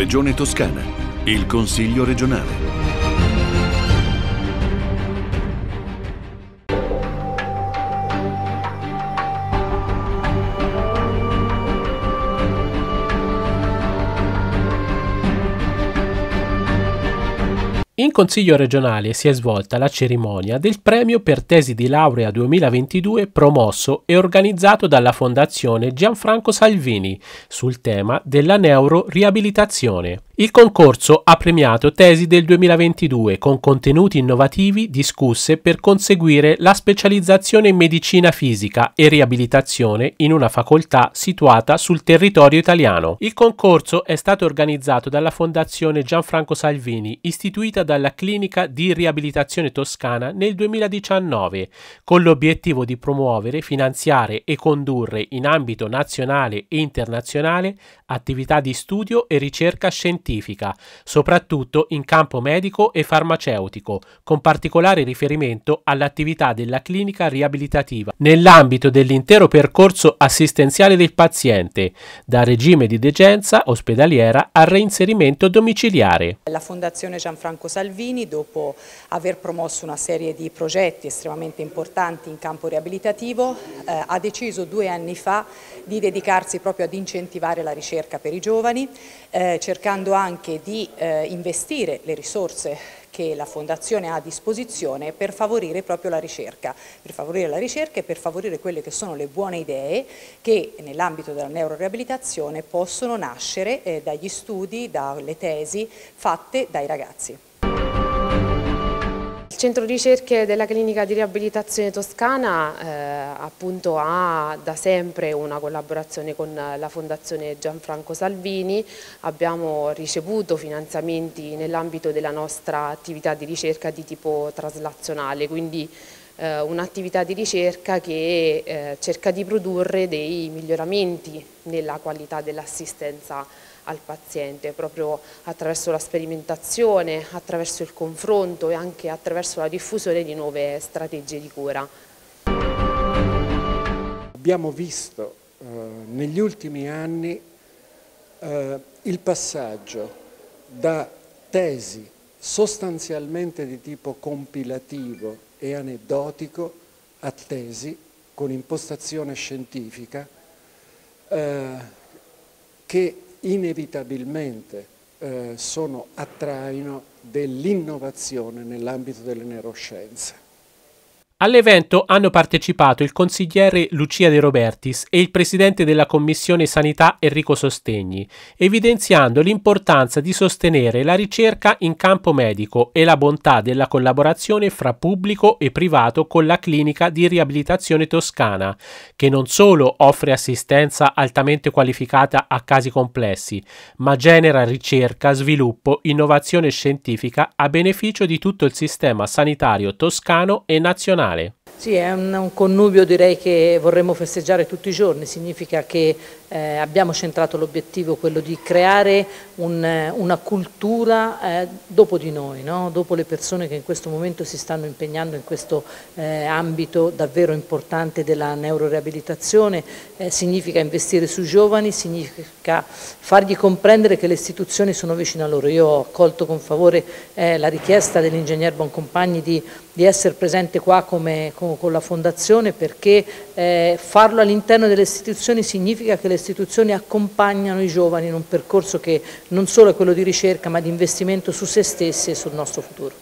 Regione Toscana, il Consiglio regionale. In Consiglio regionale si è svolta la cerimonia del premio per tesi di laurea 2022 promosso e organizzato dalla Fondazione Gianfranco Salvini sul tema della neuroriabilitazione. Il concorso ha premiato tesi del 2022 con contenuti innovativi discusse per conseguire la specializzazione in medicina fisica e riabilitazione in una facoltà situata sul territorio italiano. Il concorso è stato organizzato dalla Fondazione Gianfranco Salvini, istituita dalla Clinica di Riabilitazione Toscana nel 2019, con l'obiettivo di promuovere, finanziare e condurre in ambito nazionale e internazionale attività di studio e ricerca scientifica, soprattutto in campo medico e farmaceutico, con particolare riferimento all'attività della clinica riabilitativa nell'ambito dell'intero percorso assistenziale del paziente, da regime di degenza ospedaliera al reinserimento domiciliare. La Fondazione Gianfranco Salvini, dopo aver promosso una serie di progetti estremamente importanti in campo riabilitativo, eh, ha deciso due anni fa di dedicarsi proprio ad incentivare la ricerca per i giovani, eh, cercando anche di eh, investire le risorse che la Fondazione ha a disposizione per favorire proprio la ricerca, per favorire la ricerca e per favorire quelle che sono le buone idee che nell'ambito della neuroreabilitazione possono nascere eh, dagli studi, dalle tesi fatte dai ragazzi centro ricerche della clinica di riabilitazione toscana eh, appunto ha da sempre una collaborazione con la fondazione Gianfranco Salvini, abbiamo ricevuto finanziamenti nell'ambito della nostra attività di ricerca di tipo traslazionale, quindi eh, un'attività di ricerca che eh, cerca di produrre dei miglioramenti nella qualità dell'assistenza al paziente proprio attraverso la sperimentazione, attraverso il confronto e anche attraverso la diffusione di nuove strategie di cura. Abbiamo visto eh, negli ultimi anni eh, il passaggio da tesi sostanzialmente di tipo compilativo e aneddotico a tesi con impostazione scientifica eh, che inevitabilmente eh, sono a traino dell'innovazione nell'ambito delle neuroscienze. All'evento hanno partecipato il consigliere Lucia De Robertis e il presidente della Commissione Sanità Enrico Sostegni, evidenziando l'importanza di sostenere la ricerca in campo medico e la bontà della collaborazione fra pubblico e privato con la clinica di riabilitazione toscana, che non solo offre assistenza altamente qualificata a casi complessi, ma genera ricerca, sviluppo, innovazione scientifica a beneficio di tutto il sistema sanitario toscano e nazionale nazionale. Sì, è un, un, connubio direi che vorremmo festeggiare tutti i giorni, significa che eh, abbiamo centrato l'obiettivo quello di creare un, una cultura eh, dopo di noi, no? dopo le persone che in questo momento si stanno impegnando in questo eh, ambito davvero importante della neuroreabilitazione, eh, significa investire sui giovani, significa fargli comprendere che le istituzioni sono vicine a loro. Io ho accolto con favore eh, la richiesta dell'ingegner Boncompagni di, di essere presente qua come, come con la Fondazione perché eh, farlo all'interno delle istituzioni significa che le istituzioni accompagnano i giovani in un percorso che non solo è quello di ricerca ma di investimento su se stessi e sul nostro futuro.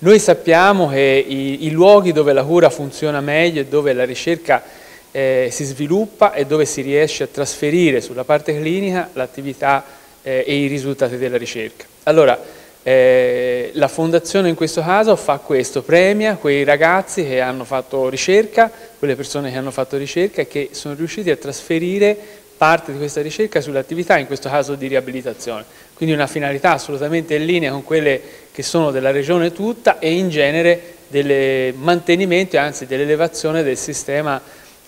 Noi sappiamo che i, i luoghi dove la cura funziona meglio e dove la ricerca eh, si sviluppa e dove si riesce a trasferire sulla parte clinica l'attività eh, e i risultati della ricerca. Allora, eh, la fondazione in questo caso fa questo, premia quei ragazzi che hanno fatto ricerca, quelle persone che hanno fatto ricerca e che sono riusciti a trasferire parte di questa ricerca sull'attività, in questo caso di riabilitazione. Quindi una finalità assolutamente in linea con quelle che sono della regione tutta e in genere del mantenimento e anzi dell'elevazione del sistema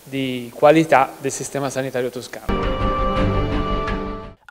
di qualità del sistema sanitario toscano.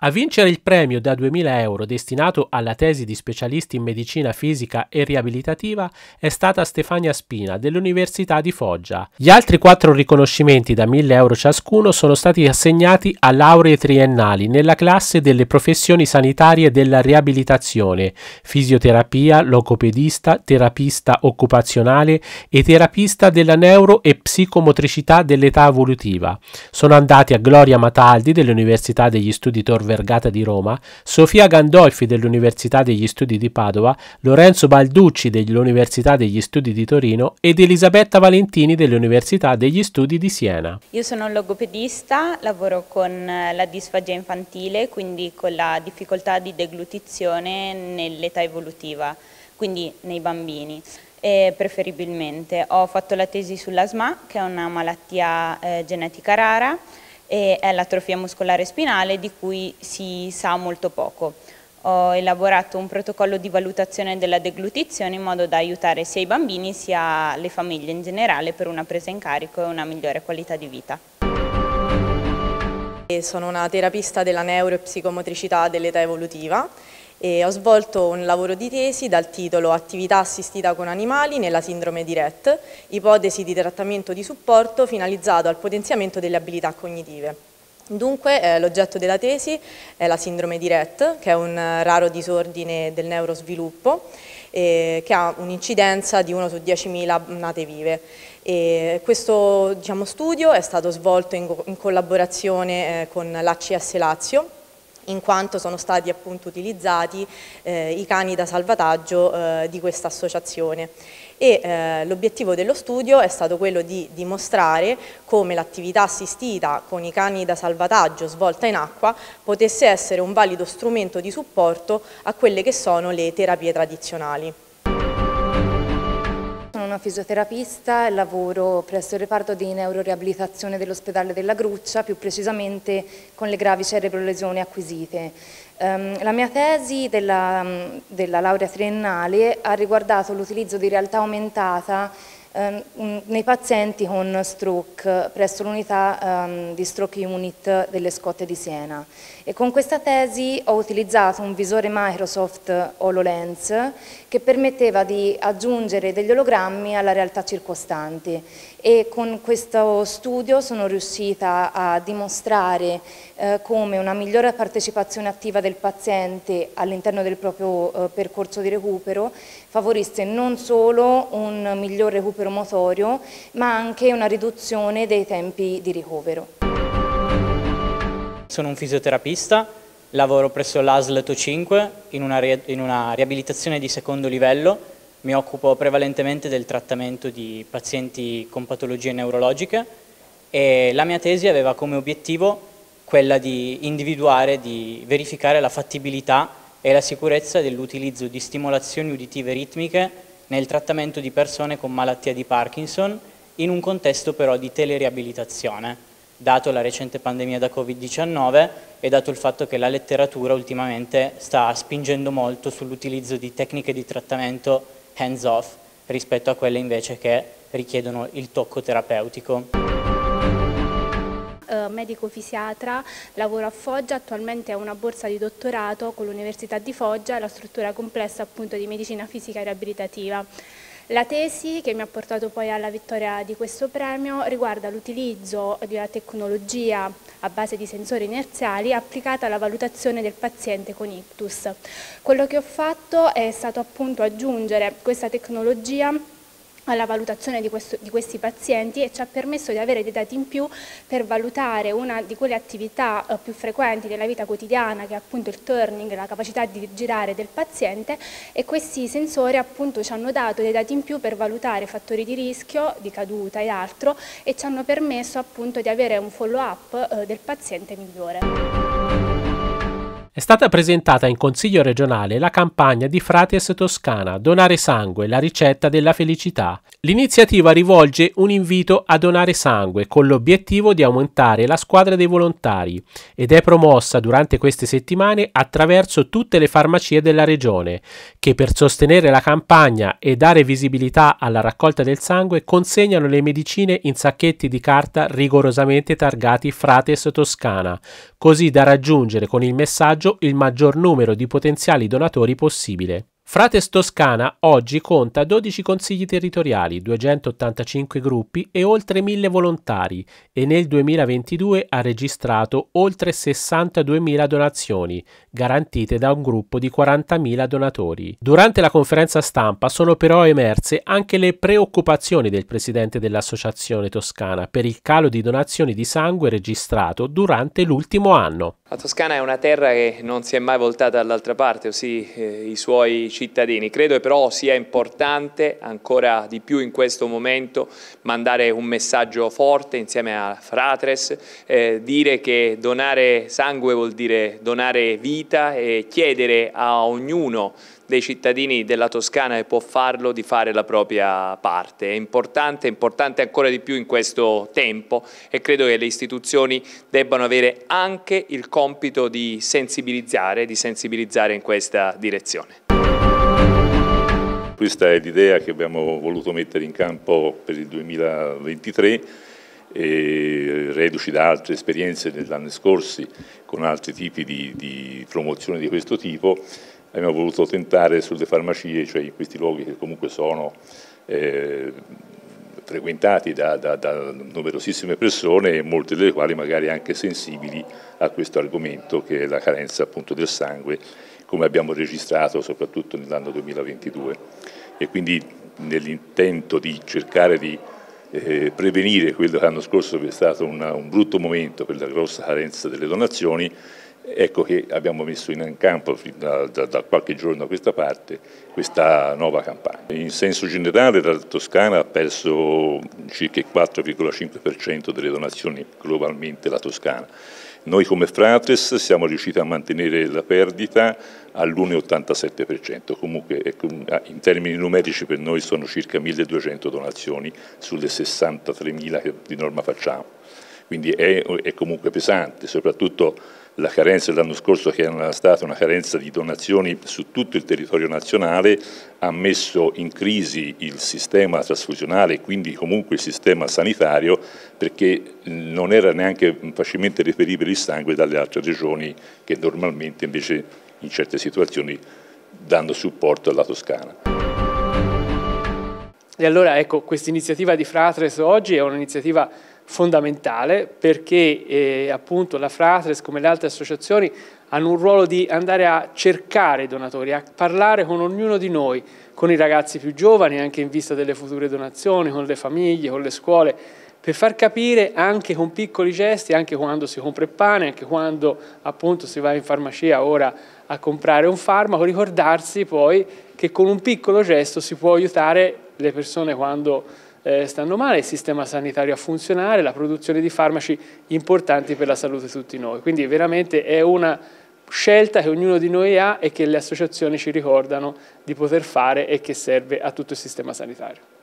A vincere il premio da 2000 euro destinato alla tesi di specialisti in medicina fisica e riabilitativa è stata Stefania Spina dell'Università di Foggia. Gli altri quattro riconoscimenti da 1000 euro ciascuno sono stati assegnati a lauree triennali nella classe delle professioni sanitarie della riabilitazione, fisioterapia, logopedista, terapista occupazionale e terapista della neuro e psicomotricità dell'età evolutiva. Sono andati a Gloria Mataldi dell'Università degli Studi Tor Vergata di Roma, Sofia Gandolfi dell'Università degli Studi di Padova, Lorenzo Balducci dell'Università degli Studi di Torino ed Elisabetta Valentini dell'Università degli Studi di Siena. Io sono logopedista, lavoro con eh, la disfagia infantile, quindi con la difficoltà di deglutizione nell'età evolutiva, quindi nei bambini. E preferibilmente ho fatto la tesi sull'asma, che è una malattia eh, genetica rara, e è l'atrofia muscolare spinale di cui si sa molto poco. Ho elaborato un protocollo di valutazione della deglutizione in modo da aiutare sia i bambini sia le famiglie in generale per una presa in carico e una migliore qualità di vita. Sono una terapista della neuro e psicomotricità dell'età evolutiva e ho svolto un lavoro di tesi dal titolo Attività assistita con animali nella sindrome di Rett, ipotesi di trattamento di supporto finalizzato al potenziamento delle abilità cognitive. Dunque eh, l'oggetto della tesi è la sindrome di Rett, che è un raro disordine del neurosviluppo, eh, che ha un'incidenza di 1 su 10.000 nate vive. E questo diciamo, studio è stato svolto in, in collaborazione eh, con l'ACS Lazio, in quanto sono stati appunto utilizzati eh, i cani da salvataggio eh, di questa associazione. Eh, l'obiettivo dello studio è stato quello di dimostrare come l'attività assistita con i cani da salvataggio svolta in acqua potesse essere un valido strumento di supporto a quelle che sono le terapie tradizionali una fisioterapista e lavoro presso il reparto di neuroriabilitazione dell'ospedale della Gruccia, più precisamente con le gravi cerebrolesioni acquisite. Um, la mia tesi della, della laurea triennale ha riguardato l'utilizzo di realtà aumentata um, nei pazienti con stroke presso l'unità um, di stroke unit delle scotte di Siena. E con questa tesi ho utilizzato un visore Microsoft HoloLens che permetteva di aggiungere degli ologrammi alla realtà circostante e con questo studio sono riuscita a dimostrare eh, come una migliore partecipazione attiva del paziente all'interno del proprio eh, percorso di recupero favorisse non solo un miglior recupero motorio ma anche una riduzione dei tempi di ricovero. Sono un fisioterapista, lavoro presso l'ASL 5 in una, in una riabilitazione di secondo livello mi occupo prevalentemente del trattamento di pazienti con patologie neurologiche e la mia tesi aveva come obiettivo quella di individuare, di verificare la fattibilità e la sicurezza dell'utilizzo di stimolazioni uditive ritmiche nel trattamento di persone con malattia di Parkinson in un contesto però di teleriabilitazione, dato la recente pandemia da Covid-19 e dato il fatto che la letteratura ultimamente sta spingendo molto sull'utilizzo di tecniche di trattamento hands off rispetto a quelle invece che richiedono il tocco terapeutico. Uh, medico fisiatra, lavoro a Foggia, attualmente ho una borsa di dottorato con l'Università di Foggia la struttura complessa appunto di medicina fisica e riabilitativa. La tesi che mi ha portato poi alla vittoria di questo premio riguarda l'utilizzo di una tecnologia a base di sensori inerziali applicata alla valutazione del paziente con ictus. Quello che ho fatto è stato appunto aggiungere questa tecnologia alla valutazione di, questo, di, questi pazienti e ci ha permesso di avere dei dati in più per valutare una di quelle attività eh, più frequenti della vita quotidiana che è appunto il turning, la capacità di girare del paziente e questi sensori appunto ci hanno dato dei dati in più per valutare fattori di rischio, di caduta e altro e ci hanno permesso appunto di avere un follow up eh, del paziente migliore. È stata presentata in Consiglio regionale la campagna di Frates Toscana Donare sangue, la ricetta della felicità. L'iniziativa rivolge un invito a donare sangue con l'obiettivo di aumentare la squadra dei volontari ed è promossa durante queste settimane attraverso tutte le farmacie della regione che per sostenere la campagna e dare visibilità alla raccolta del sangue consegnano le medicine in sacchetti di carta rigorosamente targati Frates Toscana, così da raggiungere con il messaggio il maggior numero di potenziali donatori possibile. Frates Toscana oggi conta 12 consigli territoriali, 285 gruppi e oltre 1000 volontari e nel 2022 ha registrato oltre 62.000 donazioni, garantite da un gruppo di 40.000 donatori. Durante la conferenza stampa sono però emerse anche le preoccupazioni del presidente dell'Associazione Toscana per il calo di donazioni di sangue registrato durante l'ultimo anno. La Toscana è una terra che non si è mai voltata dall'altra parte, ossia eh, i suoi cittadini. Credo però sia importante ancora di più in questo momento mandare un messaggio forte insieme a Fratres, eh, dire che donare sangue vuol dire donare vita e chiedere a ognuno dei cittadini della Toscana che può farlo di fare la propria parte. È importante, è importante ancora di più in questo tempo e credo che le istituzioni debbano avere anche il compito di sensibilizzare, di sensibilizzare in questa direzione. Questa è l'idea che abbiamo voluto mettere in campo per il 2023 e reduci da altre esperienze negli anni scorsi con altri tipi di, di promozione di questo tipo abbiamo voluto tentare sulle farmacie, cioè in questi luoghi che comunque sono eh, frequentati da, da, da, numerosissime persone, molte delle quali magari anche sensibili a questo argomento che è la carenza appunto del sangue, come abbiamo registrato soprattutto nell'anno 2022. E quindi nell'intento di cercare di eh, prevenire quello che l'anno scorso è stato una, un brutto momento per la grossa carenza delle donazioni, Ecco che abbiamo messo in campo da, da, da, qualche giorno a questa parte questa nuova campagna. In senso generale la Toscana ha perso circa il 4,5% delle donazioni globalmente la Toscana. Noi come Fratres siamo riusciti a mantenere la perdita all'1,87%, comunque ecco, in termini numerici per noi sono circa 1200 donazioni sulle 63.000 che di norma facciamo, quindi è, è comunque pesante, soprattutto la carenza dell'anno scorso che era stata una carenza di donazioni su tutto il territorio nazionale ha messo in crisi il sistema trasfusionale e quindi comunque il sistema sanitario perché non era neanche facilmente reperibile il sangue dalle altre regioni che normalmente invece in certe situazioni danno supporto alla Toscana. E allora ecco, questa iniziativa di Fratres oggi è un'iniziativa fondamentale perché eh, appunto la Fratres come le altre associazioni hanno un ruolo di andare a cercare i donatori, a parlare con ognuno di noi, con i ragazzi più giovani anche in vista delle future donazioni, con le famiglie, con le scuole, per far capire anche con piccoli gesti, anche quando si compra il pane, anche quando appunto si va in farmacia ora a comprare un farmaco, ricordarsi poi che con un piccolo gesto si può aiutare le persone quando eh, stanno male, il sistema sanitario a funzionare, la produzione di farmaci importanti per la salute di tutti noi. Quindi veramente è una scelta che ognuno di noi ha e che le associazioni ci ricordano di poter fare e che serve a tutto il sistema sanitario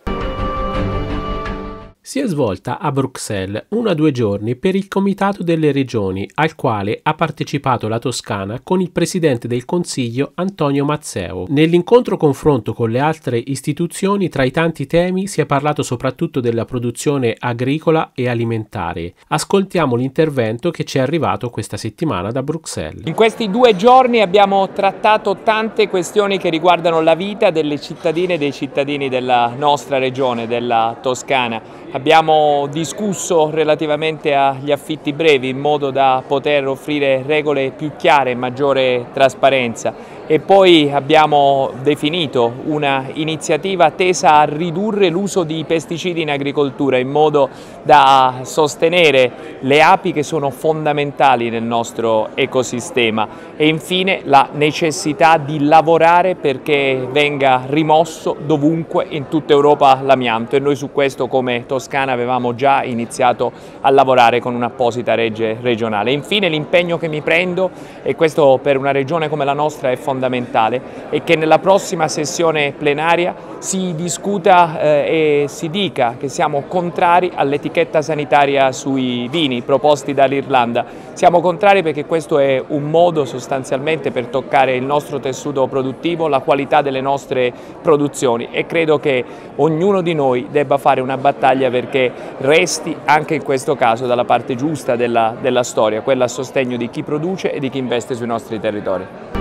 si è svolta a Bruxelles una o due giorni per il Comitato delle Regioni, al quale ha partecipato la Toscana con il Presidente del Consiglio Antonio Mazzeo. Nell'incontro confronto con le altre istituzioni, tra i tanti temi si è parlato soprattutto della produzione agricola e alimentare. Ascoltiamo l'intervento che ci è arrivato questa settimana da Bruxelles. In questi due giorni abbiamo trattato tante questioni che riguardano la vita delle cittadine e dei cittadini della nostra regione, della Toscana Abbiamo discusso relativamente agli affitti brevi in modo da poter offrire regole più chiare e maggiore trasparenza e poi abbiamo definito una iniziativa tesa a ridurre l'uso di pesticidi in agricoltura in modo da sostenere le api che sono fondamentali nel nostro ecosistema e infine la necessità di lavorare perché venga rimosso dovunque in tutta Europa l'amianto e noi su questo come Toscana avevamo già iniziato a lavorare con un'apposita legge regionale. Infine l'impegno che mi prendo, e questo per una regione come la nostra è fondamentale, fondamentale è che nella prossima sessione plenaria si discuta eh, e si dica che siamo contrari all'etichetta sanitaria sui vini proposti dall'Irlanda. Siamo contrari perché questo è un modo sostanzialmente per toccare il nostro tessuto produttivo, la qualità delle nostre produzioni e credo che ognuno di noi debba fare una battaglia perché resti anche in questo caso dalla parte giusta della, della storia, quella a sostegno di chi produce e di chi investe sui nostri territori.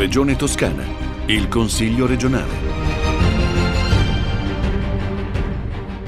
Regione Toscana, il Consiglio regionale.